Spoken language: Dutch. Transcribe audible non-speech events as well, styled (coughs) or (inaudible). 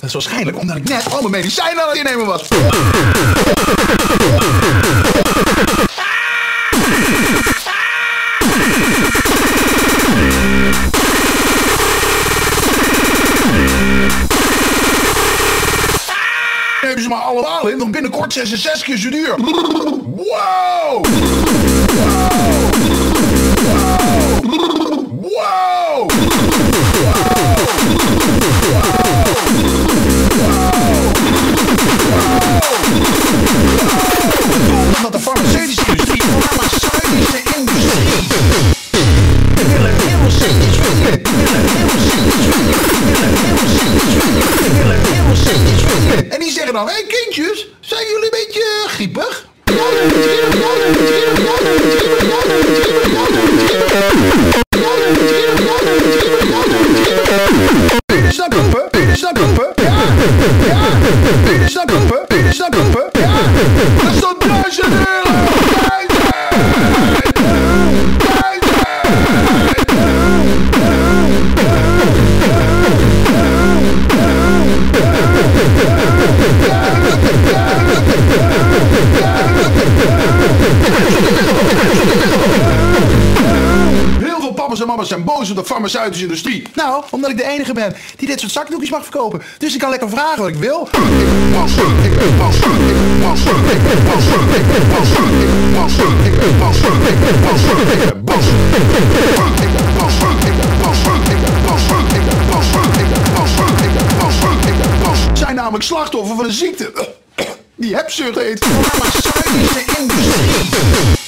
Dat is waarschijnlijk omdat ik net al mijn medicijnen aan het innemen was. Neem ze maar allemaal in, dan binnenkort zijn ze zes keer zo duur. Wow! Wow! Omdat de farmaceutische industrie industrie zeggen hé hey, kindjes, zijn jullie een beetje eh, griepig? Dat poepen? Is mama's zijn boos op de farmaceutische industrie. Nou, omdat ik de enige ben die dit soort zakdoekjes mag verkopen. Dus ik kan lekker vragen wat ik wil. Zijn namelijk slachtoffer van een ziekte. (coughs) Die hebzucht heet farmaceutische industrie.